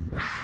you